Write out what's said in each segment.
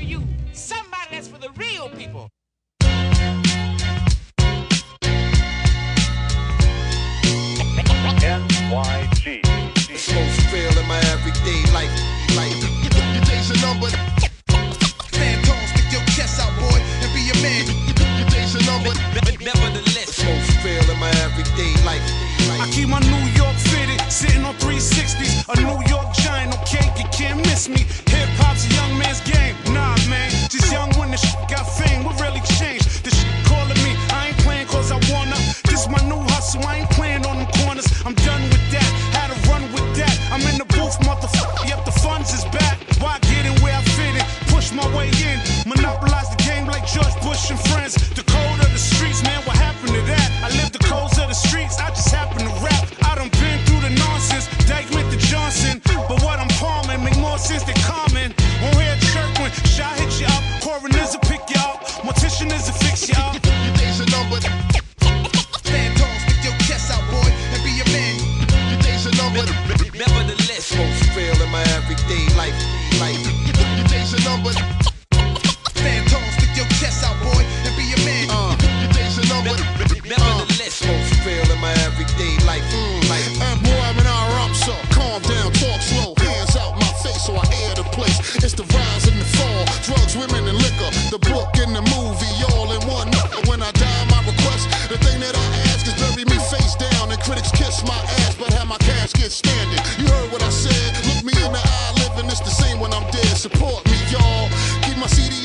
you somebody that's for the real people. NYG. The slowest in my everyday life. Your day's. Stand tall, stick your chest out, boy, and be a man. Your day's. Nevertheless, the slowest in my everyday life. I keep my New York fitted, sitting on 360s. A New York giant, okay? You can't miss me. is a fix, y'all. kid standing. You heard what I said? Look me in the eye, living. It's the same when I'm dead. Support me, y'all. Keep my CD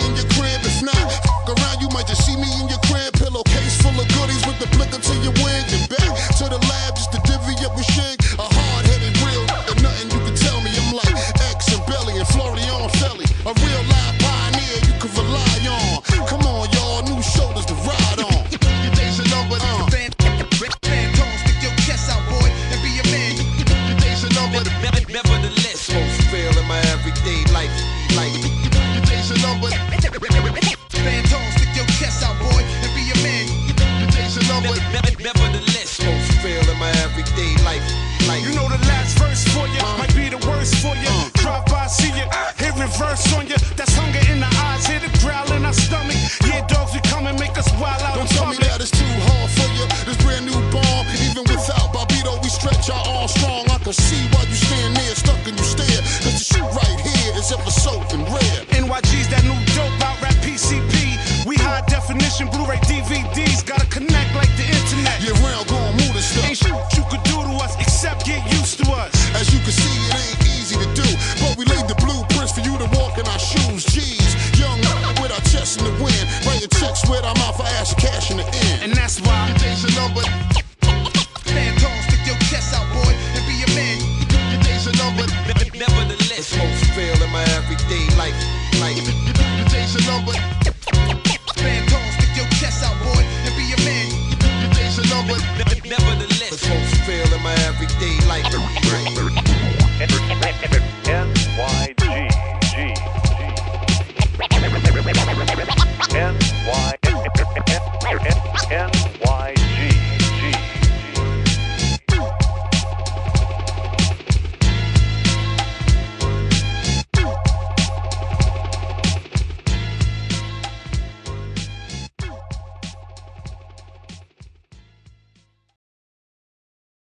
see why you stand there, stuck and you stare. Cause the shit right here is ever so and rare. NYG's that new dope out rap PCP. We high definition Blu-ray DVDs. Gotta connect like the internet. Year round, gon' move this stuff. Ain't shit you could do to us except get used to us. As you can see, it ain't easy to do. But we laid the blueprints for you to walk in our shoes. Jeez, young with our chests in the wind. Write your checks with our mouth for ass cash in the end.